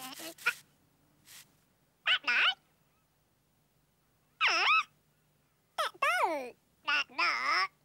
That bird. That bird.